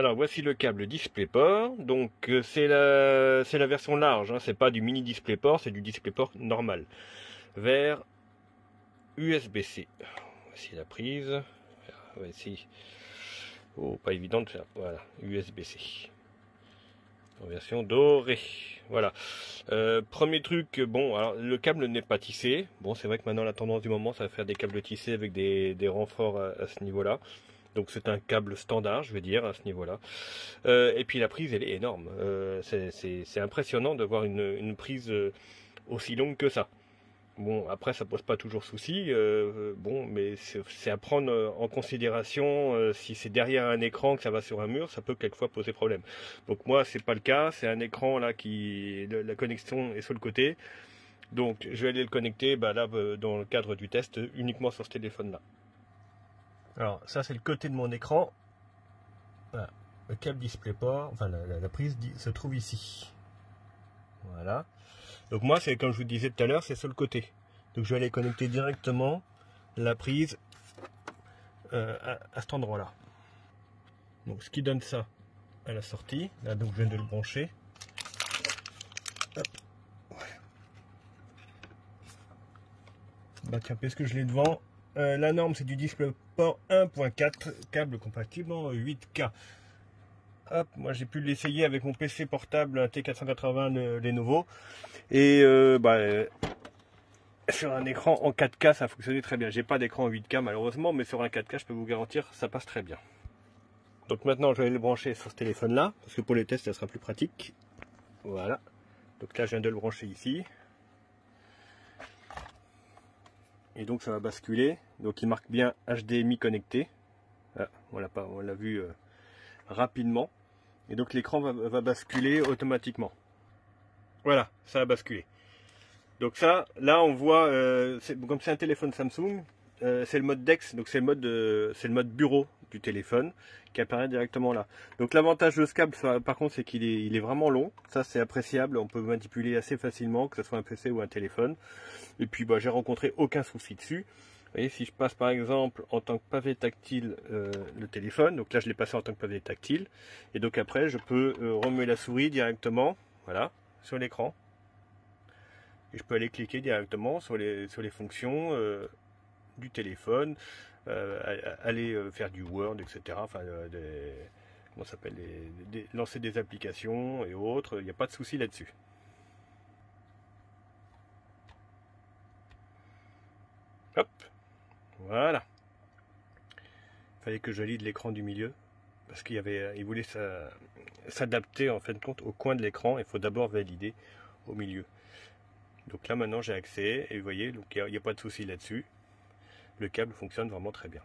Alors voici le câble DisplayPort. Donc euh, c'est la, version large, hein. c'est pas du mini DisplayPort, c'est du DisplayPort normal. Vers USB-C. Voici la prise. Voici. Oh, pas évident de faire. Voilà, USB-C. En version dorée. Voilà. Euh, premier truc, bon, alors le câble n'est pas tissé. Bon, c'est vrai que maintenant la tendance du moment, ça va faire des câbles tissés avec des, renforts à ce niveau-là. Donc c'est un câble standard, je veux dire, à ce niveau-là. Euh, et puis la prise, elle est énorme. Euh, c'est impressionnant de voir une, prise euh, aussi longue que ça. Bon, après, ça pose pas toujours souci. bon, mais c'est à prendre en considération. si c'est derrière un écran que ça va sur un mur, ça peut quelquefois poser problème. Donc moi, c'est pas le cas. C'est un écran là qui, la connexion est sur le côté. Donc je vais aller le connecter, bah, là, dans le cadre du test, uniquement sur ce téléphone-là. Alors ça c'est le côté de mon écran. Le câble DisplayPort, enfin la, prise se trouve ici. Voilà. Donc moi c'est comme je vous disais tout à l'heure, c'est sur le côté. Donc je vais aller connecter directement la prise euh, à, cet endroit-là. Donc ce qui donne ça à la sortie. Là donc je viens de le brancher. Bah tiens, puisque je l'ai devant, euh, la norme, c'est du DisplayPort 1.4, câble compatible en 8K. Hop, moi j'ai pu l'essayer avec mon PC portable, un T480 Lenovo. Et euh, bah, euh, sur un écran en 4K, ça fonctionnait très bien. J'ai pas d'écran en 8K malheureusement, mais sur un 4K, je peux vous garantir, ça passe très bien. Donc maintenant, je vais le brancher sur ce téléphone-là, parce que pour les tests, ça sera plus pratique. Voilà. Donc là, je viens de le brancher ici. Et donc ça va basculer. Donc il marque bien HDMI connecté. Ah, on l'a pas, on l'a vu euh, rapidement. Et donc l'écran va, basculer automatiquement. Voilà, ça a basculé. Donc ça, là on voit, euh, comme c'est un téléphone Samsung, euh, c'est le mode DeX, donc c'est le mode, c'est le mode bureau du téléphone qui apparaît directement là. Donc l'avantage de ce câble, par contre, c'est qu'il est, vraiment long. Ça, c'est appréciable. On peut manipuler assez facilement, que ce soit un PC ou un téléphone. Et puis, bah, j'ai rencontré aucun souci dessus. Vous voyez, si je passe par exemple en tant que pavé tactile euh, le téléphone, donc là je l'ai passé en tant que pavé tactile, et donc après je peux euh, remuer la souris directement, voilà, sur l'écran. Et je peux aller cliquer directement sur les, fonctions euh, du téléphone, euh, aller euh, faire du Word, etc. Enfin, euh, des, comment s'appelle, lancer des applications et autres. Il n'y a pas de souci là-dessus. Hop, voilà. Il fallait que je de l'écran du milieu parce qu'il y avait, il voulait s'adapter en fin de compte au coin de l'écran. Il faut d'abord valider au milieu. Donc là maintenant j'ai accès et vous voyez, il n'y a, pas de souci là-dessus le câble fonctionne vraiment très bien.